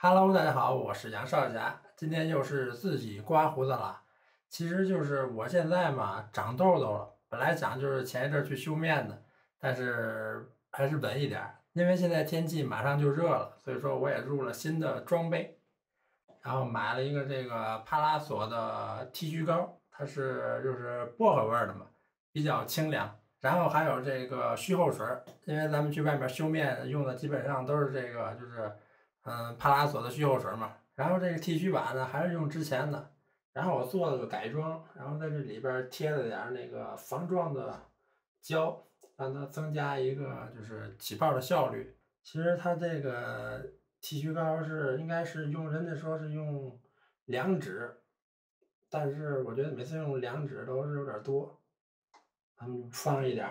Hello，大家好，我是杨少侠，今天又是自己刮胡子了。其实就是我现在嘛，长痘痘了。本来想就是前一阵去修面的，但是还是稳一点，因为现在天气马上就热了，所以说我也入了新的装备，然后买了一个这个帕拉索的剃须膏，它是就是薄荷味的嘛，比较清凉。然后还有这个须后水，因为咱们去外面修面用的基本上都是这个，就是嗯帕拉索的须后水嘛。然后这个剃须板呢还是用之前的，然后我做了个改装，然后在这里边贴了点那个防撞的胶，让它增加一个就是起泡的效率。其实它这个剃须膏是应该是用人家说是用两指，但是我觉得每次用两指都是有点多。咱们放一点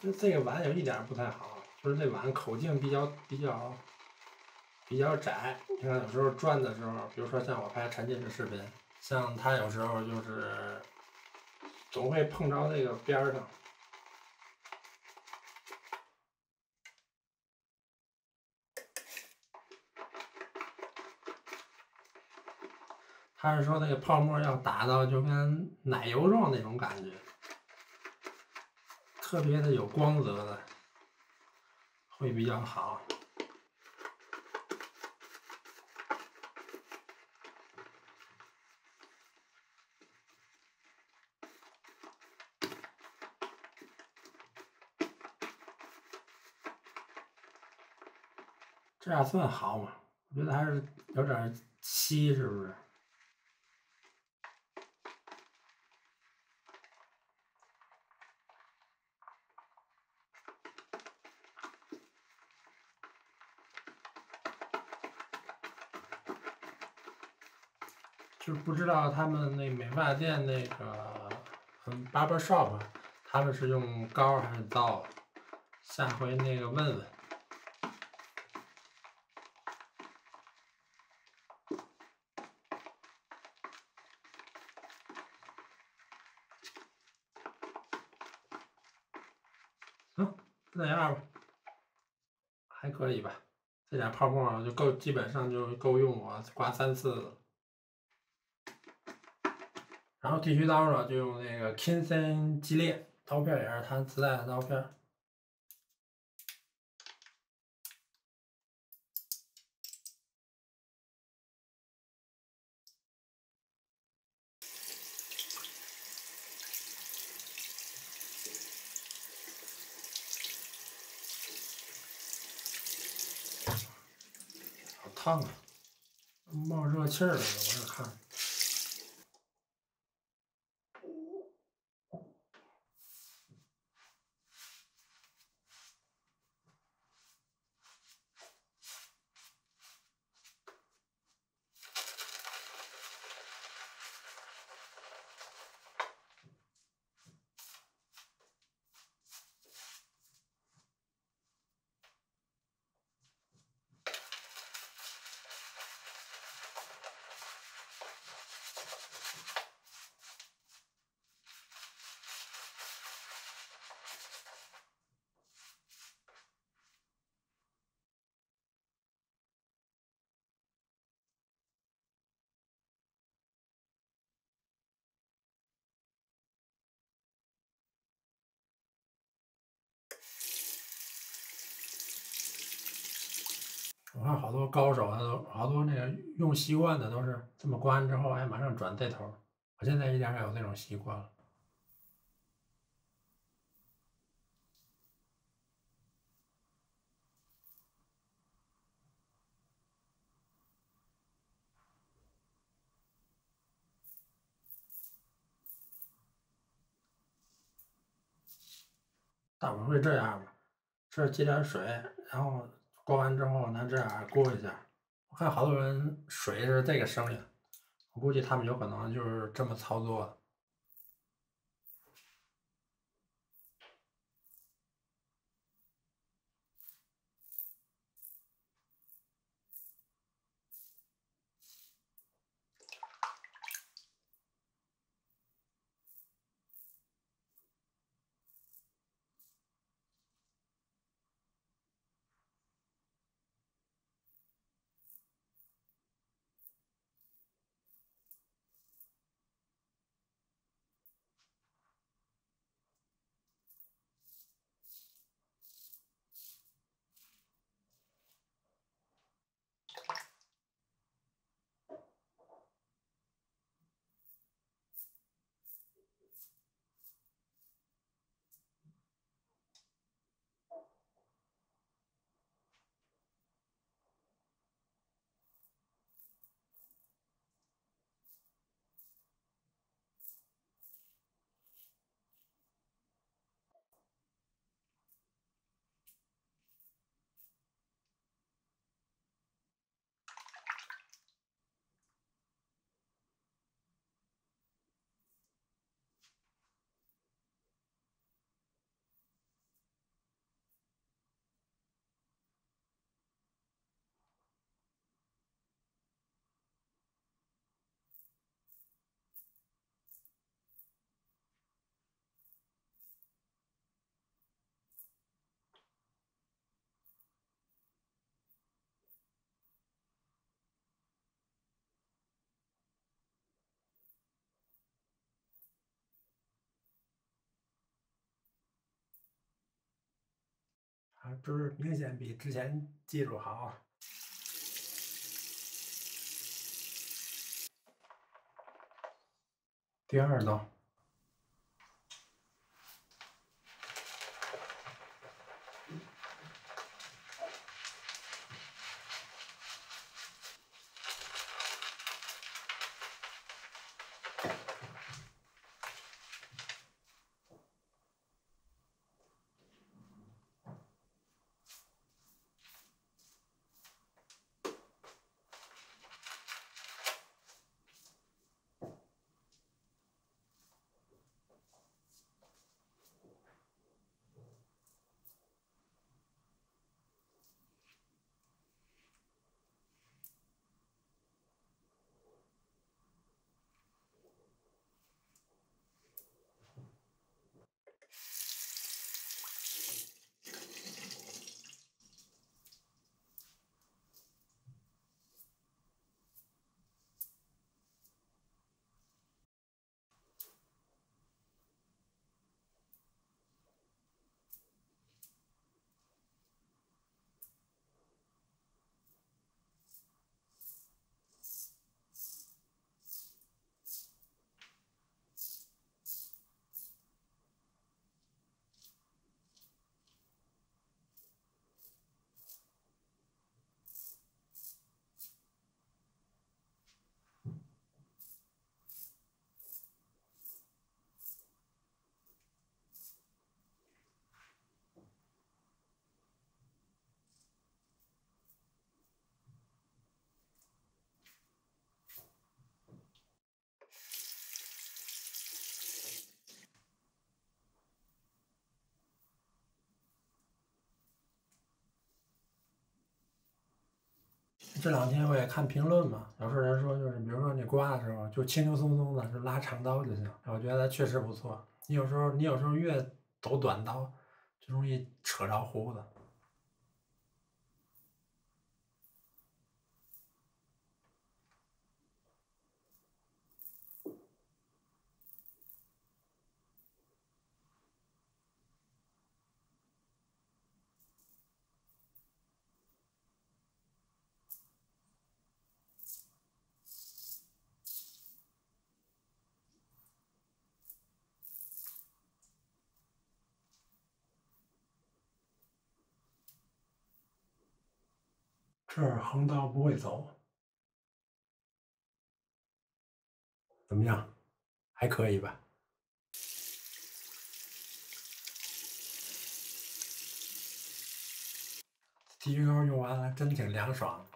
儿，那这个碗有一点不太好，就是这碗口径比较比较比较窄。你看有时候转的时候，比如说像我拍沉浸式视频，像它有时候就是总会碰着这个边儿上。他是说那个泡沫要打到就跟奶油状那种感觉，特别的有光泽的，会比较好。这样算好吗？我觉得还是有点稀，是不是？不知道他们那美发店那个嗯，barber shop，他们是用膏还是皂？下回那个问问。行，就这样吧，还可以吧，这点泡沫就够，基本上就够用我刮三次了。然后剃须刀呢，就用那个 Kinson 激烈刀片，也是它自带的刀片。好烫啊，冒热气儿了，我这看。我看好多高手，他都好多那个用习惯的都是这么关完之后，哎，马上转这头。我现在一点点有这种习惯了。大部分会这样吧，这接点水，然后。过完之后拿这样过一下，我看好多人水是这个声音，我估计他们有可能就是这么操作的。就是明显比之前技术好。第二道。这两天我也看评论嘛，有时候人说就是，比如说你刮的时候就轻轻松松的，就拉长刀就行。我觉得确实不错。你有时候你有时候越走短刀，就容易扯着胡子。这儿横刀不会走，怎么样？还可以吧？剃须膏用完了，真挺凉爽。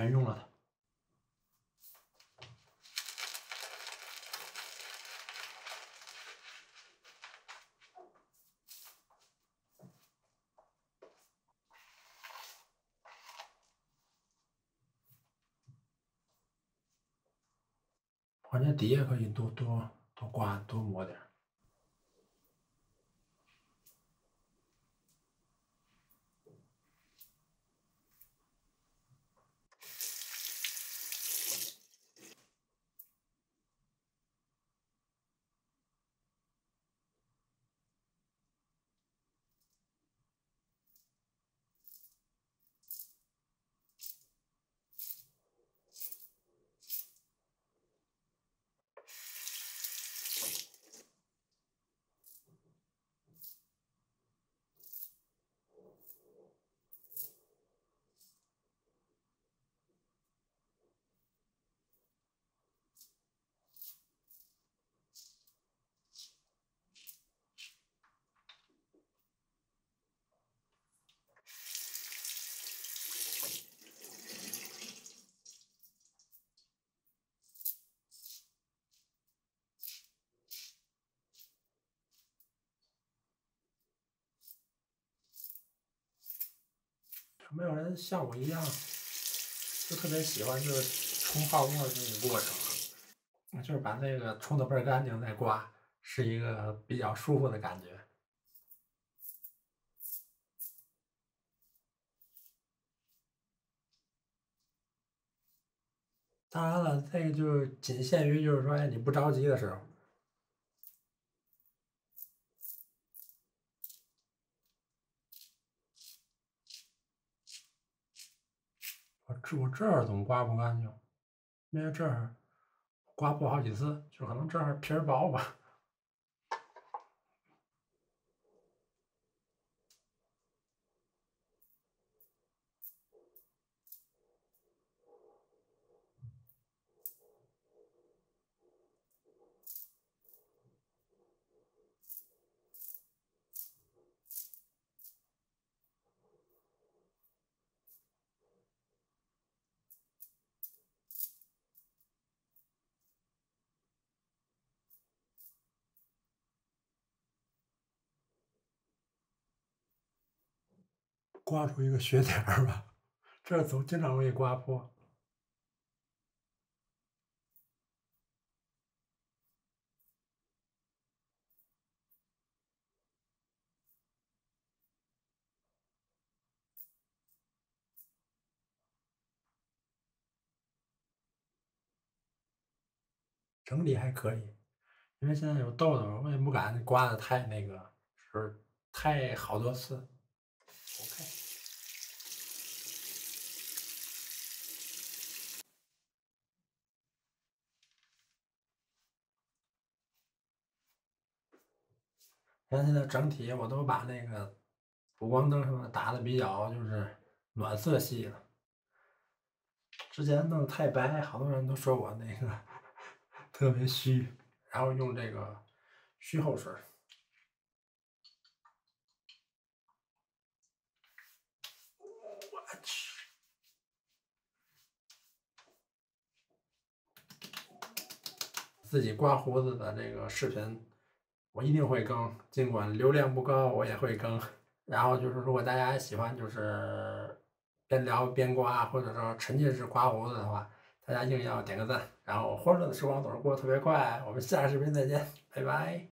全用了它。关键底下可以多多多刮多抹点儿。没有人像我一样，就特别喜欢就是冲泡沫的那个过程，就是把那个冲的倍儿干净再刮，是一个比较舒服的感觉。当然了，这个就是仅限于就是说，哎，你不着急的时候。这我这儿怎么刮不干净？因为这儿刮破好几次，就可能这儿皮儿薄吧。刮出一个血点儿吧，这总经常容易刮破。整体还可以，因为现在有痘痘，我也不敢刮的太那个，是太好多次。现在整体我都把那个补光灯什么打的比较就是暖色系了，之前弄太白，好多人都说我那个 特别虚，然后用这个虚后水。我去，自己刮胡子的这个视频。我一定会更，尽管流量不高，我也会更。然后就是，如果大家喜欢就是边聊边刮，或者说沉浸式刮胡子的话，大家一定要点个赞。然后欢乐的时光总是过得特别快，我们下个视频再见，拜拜。